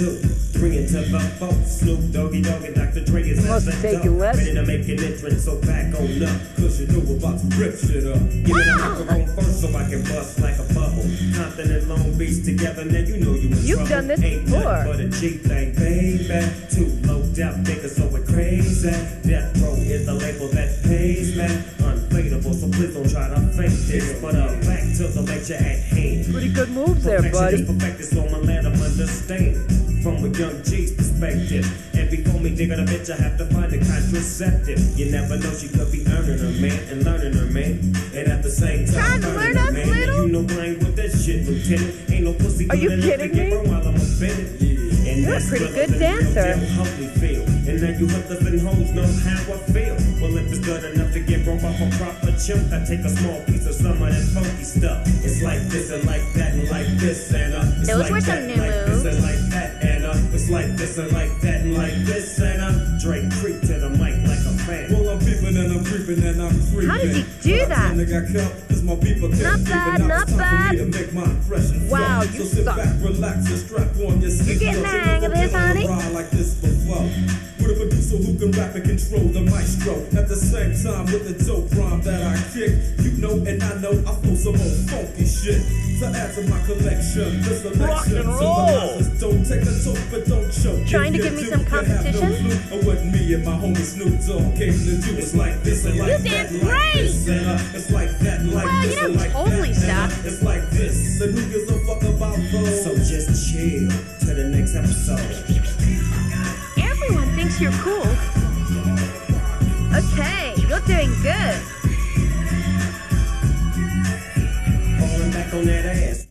Ho, Snoop Doggy Dogg and Dr. Dre is Must take a lesson. Ready to make an entrance, so back on up. Cause you know we're about to rip shit up. Give me the microphone first so I can bust like a bubble. Compton and Long Beach together, now you know you in You've trouble. done this Ain't before. but a G thing, baby. Too low down, niggas so we're crazy. Death Row is the label that pays, man. Unfadable, so please don't try to fake this. But uh, back to the lecture at hand. Pretty good moves there, Perfection buddy. is perfected, so I'ma let 'em understand from a young G's perspective. And before me digging a bitch, I have to find a contraceptive. You never know, she could be earning her man and learning her man. And at the same time, Trying to learn us, man. little? You know playing with that shit, Lieutenant. Ain't no pussy Are you good enough to kidding me? while I'm offended. And You're a pretty good dancer. deal Humphrey feel. And now you hookers and hoes know how I feel. Well, if it's good enough to get broke off a proper chimp, I take a small piece of some of that funky stuff. It's like this and like that and like this and uh. It's Those like were some and new like this and like that and like this and uh. Dre creep to the mic like a fan. Well, I'm peeping and I'm creeping and I'm creeping. How did he do But I that? kinda got caught 'cause my beeper kept Not beeping. bad, not it's time for bad. me to make my impression Wow, you so sit suck. back, relax, and strap on your You're getting the hang of this, honey. Like this before. With a producer who can rap and control the maestro. At the same time, with the dope rhyme that I kick, you know and I know I flow some old funky shit. To add to my collection, the selection Rock and roll. symbolizes don't take a toke, but don't choke. Trying to give me some you no competition? clue what me and my homie Snoop Dogg came to do. It's like this and like You that, did like great. this, uh, it's like that, like Well, you don't and like totally that, and, suck. uh, It's like this, and who gives a fuck about those? So just chill to the next episode. Everyone thinks you're cool. Okay, you're doing good. Falling back on that ass.